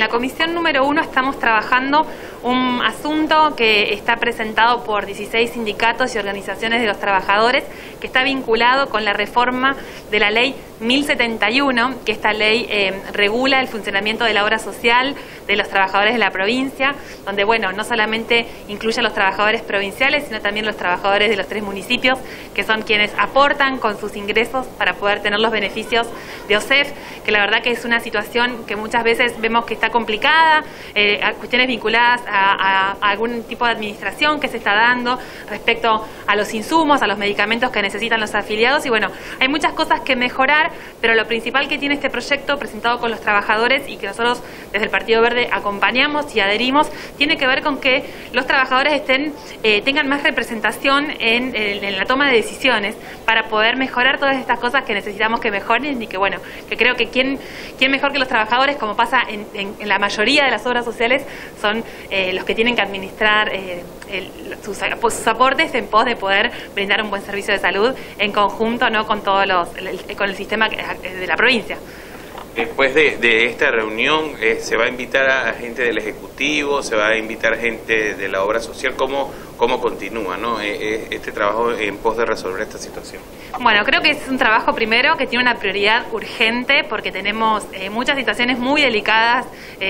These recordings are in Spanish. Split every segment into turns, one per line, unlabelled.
La comisión número uno estamos trabajando un asunto que está presentado por 16 sindicatos y organizaciones de los trabajadores que está vinculado con la reforma de la ley 1071, que esta ley eh, regula el funcionamiento de la obra social de los trabajadores de la provincia, donde, bueno, no solamente incluye a los trabajadores provinciales, sino también los trabajadores de los tres municipios, que son quienes aportan con sus ingresos para poder tener los beneficios de OSEF, que la verdad que es una situación que muchas veces vemos que está complicada, eh, cuestiones vinculadas a, algún tipo de administración que se está dando respecto a los insumos, a los medicamentos que necesitan los afiliados. Y bueno, hay muchas cosas que mejorar, pero lo principal que tiene este proyecto presentado con los trabajadores y que nosotros desde el Partido Verde acompañamos y adherimos, tiene que ver con que los trabajadores estén, eh, tengan más representación en, la toma de decisiones para poder mejorar todas estas cosas que necesitamos que mejoren y que bueno, que creo que quién, quién mejor que los trabajadores, como pasa en, la mayoría de las obras sociales, son eh, los que tienen que administrar eh, sus, sus, aportes en pos de poder brindar un buen servicio de salud en conjunto no con todos los con el sistema de la provincia.
Después de, esta reunión, eh, ¿se va a invitar a gente del Ejecutivo, se va a invitar gente de la obra social? ¿Cómo, cómo continúa ¿no? Eh, eh, este trabajo en pos de resolver esta situación?
Bueno, creo que es un trabajo primero que tiene una prioridad urgente porque tenemos muchas situaciones muy delicadas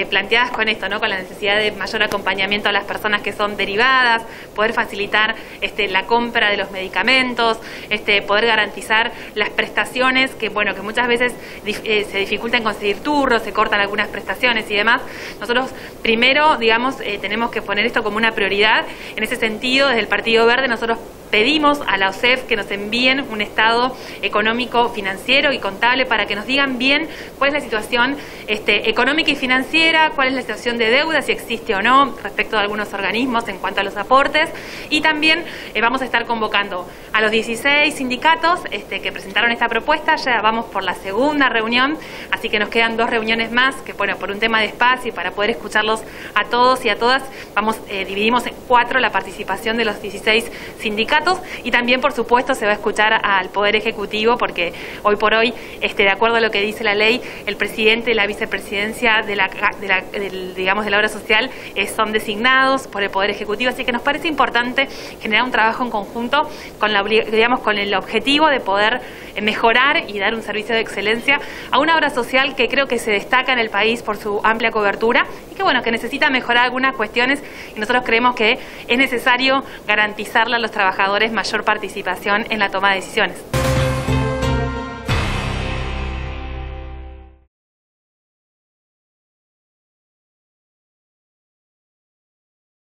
planteadas con esto, ¿no? con la necesidad de mayor acompañamiento a las personas que son derivadas, poder facilitar este, la compra de los medicamentos, este, poder garantizar las prestaciones que, bueno, que muchas veces se dificultan en conseguir turros, se cortan algunas prestaciones y demás. Nosotros primero, digamos, eh, tenemos que poner esto como una prioridad. En ese sentido, desde el Partido Verde nosotros pedimos a la OSEF que nos envíen un estado económico, financiero y contable para que nos digan bien cuál es la situación este, económica y financiera, cuál es la situación de deuda, si existe o no, respecto de algunos organismos en cuanto a los aportes. Y también eh, vamos a estar convocando a los 16 sindicatos este, que presentaron esta propuesta, ya vamos por la segunda reunión, así que nos quedan dos reuniones más, que bueno, por un tema de espacio y para poder escucharlos a todos y a todas, vamos, eh, dividimos en cuatro la participación de los 16 sindicatos y también, por supuesto, se va a escuchar al Poder Ejecutivo porque hoy por hoy, este, de acuerdo a lo que dice la ley, el presidente y la vicepresidencia de la, de la digamos, de la obra social eh, son designados por el Poder Ejecutivo, así que nos parece importante generar un trabajo en conjunto con, la, digamos, con el objetivo de poder mejorar y dar un servicio de excelencia a una obra social que creo que se destaca en el país por su amplia cobertura y que bueno, que necesita mejorar algunas cuestiones y nosotros creemos que es necesario garantizarle a los trabajadores mayor participación en la toma de decisiones.